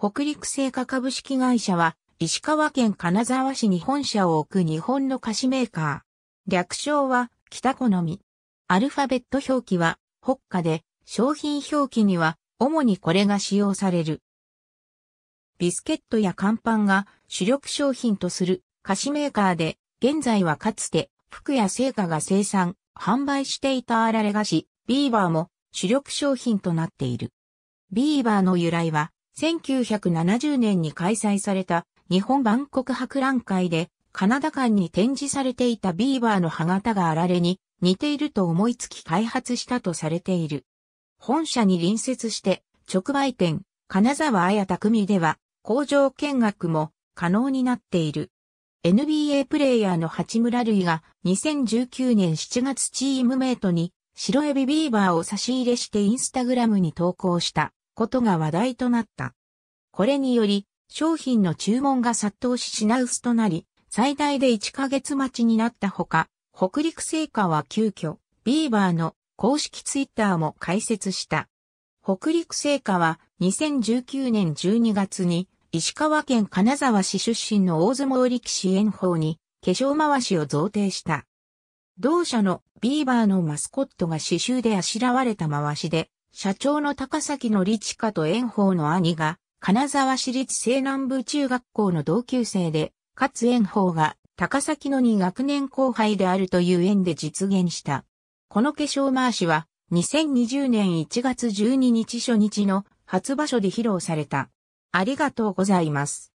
北陸製菓株式会社は、石川県金沢市に本社を置く日本の菓子メーカー。略称は、北好み。アルファベット表記は、北下で、商品表記には、主にこれが使用される。ビスケットや乾パンが主力商品とする菓子メーカーで、現在はかつて、福や製菓が生産、販売していたあられ菓子、ビーバーも主力商品となっている。ビーバーの由来は、1970年に開催された日本万国博覧会で、カナダ館に展示されていたビーバーの歯型があられに似ていると思いつき開発したとされている。本社に隣接して直売店、金沢綾匠では工場見学も可能になっている。NBA プレイヤーの八村塁が2019年7月チームメイトに白エビビーバーを差し入れしてインスタグラムに投稿したことが話題となった。これにより商品の注文が殺到し品薄となり最大で1ヶ月待ちになったほか、北陸製菓は急遽ビーバーの公式ツイッターも開設した。北陸製菓は2019年12月に石川県金沢市出身の大相撲力士炎鵬に化粧回しを贈呈した。同社のビーバーのマスコットが刺繍であしらわれた回しで、社長の高崎の理カと炎鵬の兄が、金沢市立西南部中学校の同級生で、かつ炎鵬が高崎の2学年後輩であるという縁で実現した。この化粧回しは、2020年1月12日初日の初場所で披露された。ありがとうございます。